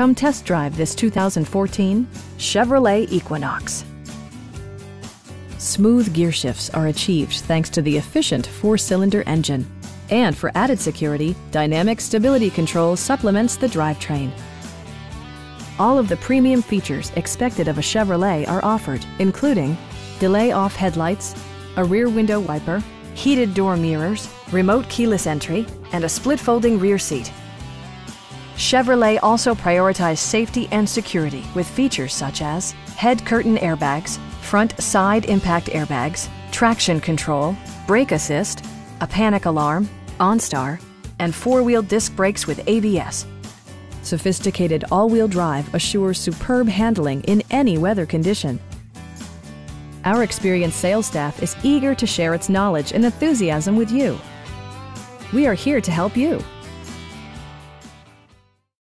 Come test drive this 2014 Chevrolet Equinox. Smooth gear shifts are achieved thanks to the efficient four-cylinder engine. And for added security, Dynamic Stability Control supplements the drivetrain. All of the premium features expected of a Chevrolet are offered, including delay off headlights, a rear window wiper, heated door mirrors, remote keyless entry, and a split folding rear seat. Chevrolet also prioritized safety and security with features such as head curtain airbags, front side impact airbags, traction control, brake assist, a panic alarm, OnStar, and four-wheel disc brakes with ABS. Sophisticated all-wheel drive assures superb handling in any weather condition. Our experienced sales staff is eager to share its knowledge and enthusiasm with you. We are here to help you.